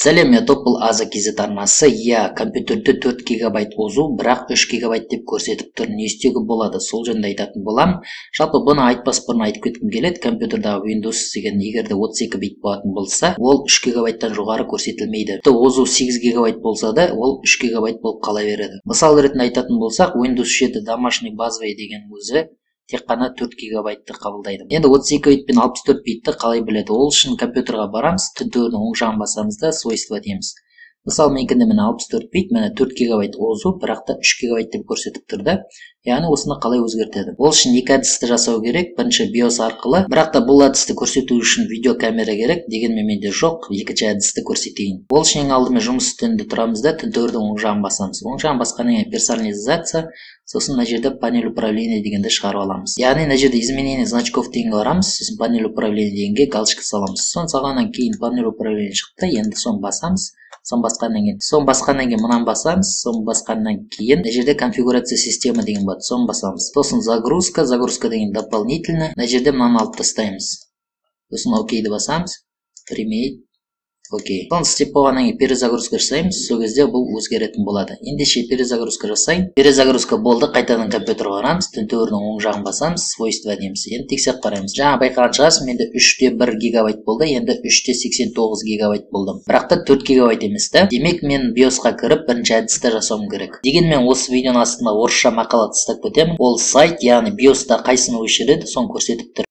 сәлем мен топ бұл аза kz арнасы иә компьютерде 4 гигабайт озу бірақ 3 гигабайт деп көрсетіп тұр. Не істеуге болады сол жөнінде айтатын боламын жалпы бұны айтпас бұрын айтып кеткім келеді. Компьютердағы windows деген егер де 32 бит болатын болса ол 3 гигабайттан жоғары көрсетілмейді. Тіпті озу 8 гигабайт болса да ол 3 гигабайт болып қала береді. Мысал ретінде айтатын болсақ windows 7 домашний базовый деген өзі тек қана 4 гигабайтты қабылдайды. Енді 32 бит пен 64 битті қалай біледі? Ол үшін компьютерға барамыз тінтуірдің оң жағын басамыз да свойства дейміз мысалы менікінде міне 64 бит міне 4 гигабайт озу бірақ та 3 гигабайт деп көрсетіп тұр да. Яғни осыны қалай өзгертеді? Ол үшін екі әдісті жасау керек бірінші биос арқылы бірақ та бұл әдісті көрсету үшін видеокамера керек дегенмен менде жоқ екінші әдісті көрсетейін. Ол үшін ең алдымен жұмыс үстелінде тұрамыз да тінтуірдің оң жағын басамыз. Оң жағын басқаннан кейін персонализация сосын мына жерде панель управления дегенді шығарып аламыз. Яғни мына жерде изменение значков дегенге барамыз сосын панель управления дегенге галочка саламыз. Соны салғаннан кейін панель управления шықты енді соны басамыз. Соны басқаннан кейін. Соны басқаннан кейін мынаны басамыз. Соны басқаннан кейін мына жерде конфигурация система деген болады. Соны басамыз. Сосын загрузка. Загрузка деген дополнительно мына жерде мынаны алып тастаймыз. Сосын окейді басамыз. Применить окей. Соны істеп болғаннан кейін перезагрузка жасаймыз. Сол кезде бұл өзгеретін болады. Ендеше перезагрузка жасайын. Перезагрузка болды. Қайтадан компьютерге барамыз тінтуірдің оң жағын басамыз. Свойства дейміз енді тексеріп қараймыз. Жаңа байқаған шығарсыз. Менде үште бір гигабайт болды. Енді үште сексен тоғыз гигабайт болдым бірақ та төрт гигабайт емес та. Демек мен биосқа кіріп бірінші әдісті жасауым керек. Дегенмен осы видеоның астына орысша мақала тастап кетемін. Ол сайт яғни биоста қайсыны өшіреді соны көрсетіп тұр.